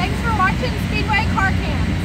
Thanks for watching Speedway Car Cam.